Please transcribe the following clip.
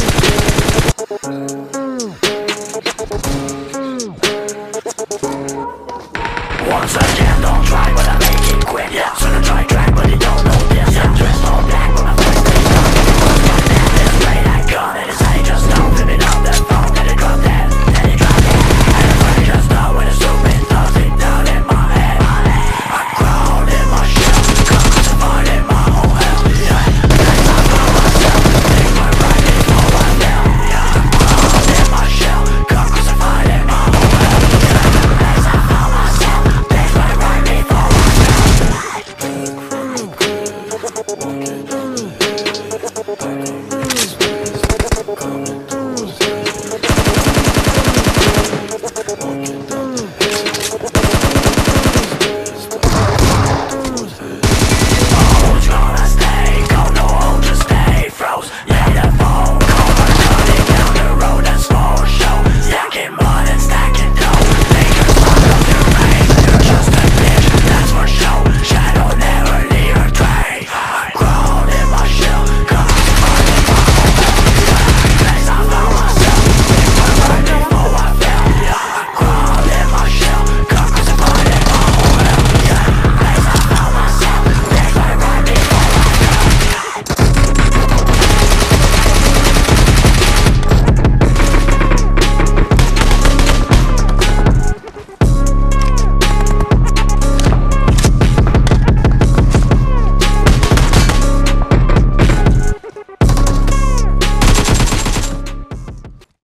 Música Oh.